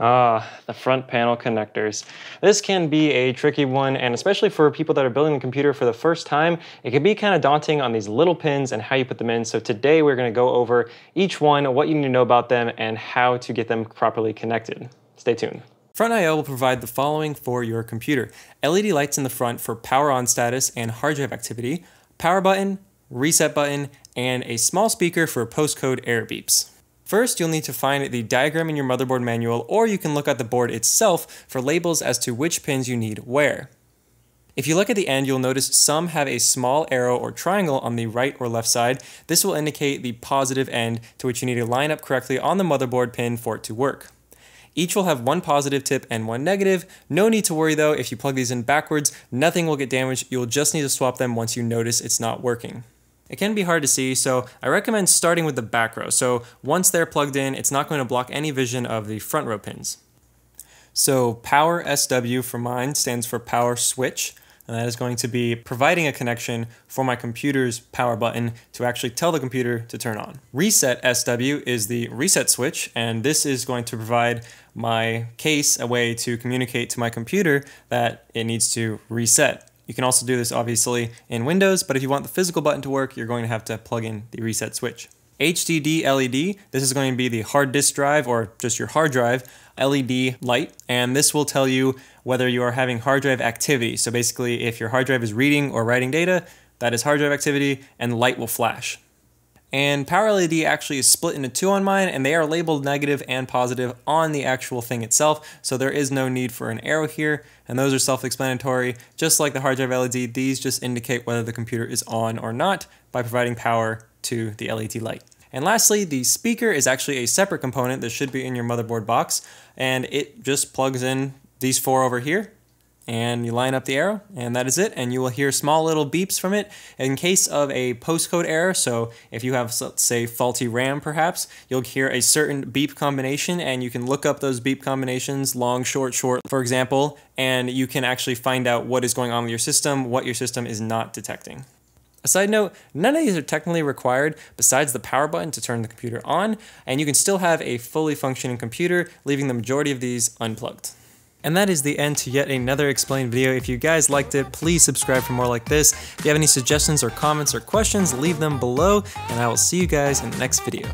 Ah, the front panel connectors. This can be a tricky one, and especially for people that are building the computer for the first time, it can be kind of daunting on these little pins and how you put them in. So today we're gonna go over each one, what you need to know about them, and how to get them properly connected. Stay tuned. Front IO will provide the following for your computer. LED lights in the front for power on status and hard drive activity, power button, reset button, and a small speaker for POST code error beeps. First, you'll need to find the diagram in your motherboard manual, or you can look at the board itself for labels as to which pins you need where. If you look at the end, you'll notice some have a small arrow or triangle on the right or left side. This will indicate the positive end to which you need to line up correctly on the motherboard pin for it to work. Each will have one positive tip and one negative. No need to worry though, if you plug these in backwards, nothing will get damaged. You'll just need to swap them once you notice it's not working. It can be hard to see, so I recommend starting with the back row. So once they're plugged in, it's not going to block any vision of the front row pins. So power SW for mine stands for power switch, and that is going to be providing a connection for my computer's power button to actually tell the computer to turn on. Reset SW is the reset switch, and this is going to provide my case a way to communicate to my computer that it needs to reset. You can also do this obviously in Windows, but if you want the physical button to work, you're going to have to plug in the reset switch. HDD LED, this is going to be the hard disk drive or just your hard drive LED light, and this will tell you whether you are having hard drive activity. So basically, if your hard drive is reading or writing data, that is hard drive activity, and light will flash. And Power LED actually is split into two on mine, and they are labeled negative and positive on the actual thing itself, so there is no need for an arrow here, and those are self-explanatory. Just like the hard drive LED, these just indicate whether the computer is on or not by providing power to the LED light. And lastly, the speaker is actually a separate component that should be in your motherboard box, and it just plugs in these four over here and you line up the arrow and that is it. And you will hear small little beeps from it in case of a POST code error. So if you have let's say faulty RAM perhaps you'll hear a certain beep combination and you can look up those beep combinations long short short for example and you can actually find out what is going on with your system what your system is not detecting. A side note, none of these are technically required besides the power button to turn the computer on, and you can still have a fully functioning computer, leaving the majority of these unplugged. And that is the end to yet another explained video. If you guys liked it, please subscribe for more like this. If you have any suggestions or comments or questions, leave them below, and I will see you guys in the next video.